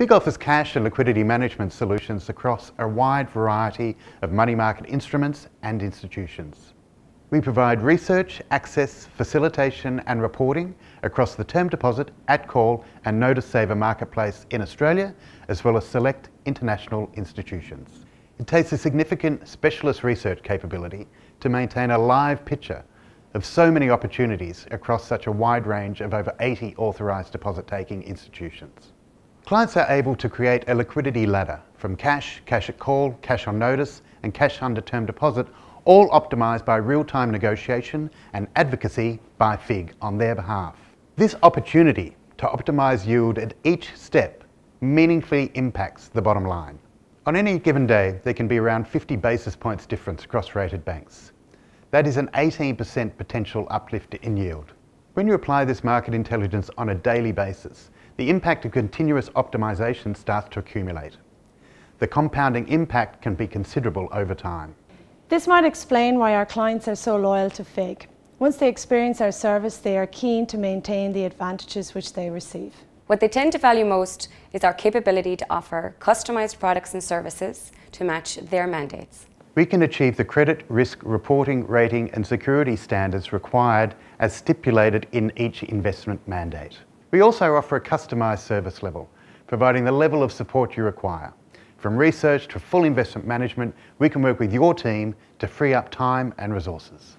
FIIG offers cash and liquidity management solutions across a wide variety of money market instruments and institutions. We provide research, access, facilitation and reporting across the term deposit, at call and notice saver marketplace in Australia, as well as select international institutions. It takes a significant specialist research capability to maintain a live picture of so many opportunities across such a wide range of over 80 authorised deposit taking institutions. Clients are able to create a liquidity ladder from cash, cash at call, cash on notice and cash under term deposit, all optimised by real-time negotiation and advocacy by FIIG on their behalf. This opportunity to optimise yield at each step meaningfully impacts the bottom line. On any given day, there can be around 50 basis points difference across rated banks. That is an 18% potential uplift in yield. When you apply this market intelligence on a daily basis, the impact of continuous optimisation starts to accumulate. The compounding impact can be considerable over time. This might explain why our clients are so loyal to FIIG. Once they experience our service, they are keen to maintain the advantages which they receive. What they tend to value most is our capability to offer customised products and services to match their mandates. We can achieve the credit risk reporting, rating and security standards required as stipulated in each investment mandate. We also offer a customised service level, providing the level of support you require. From research to full investment management, we can work with your team to free up time and resources.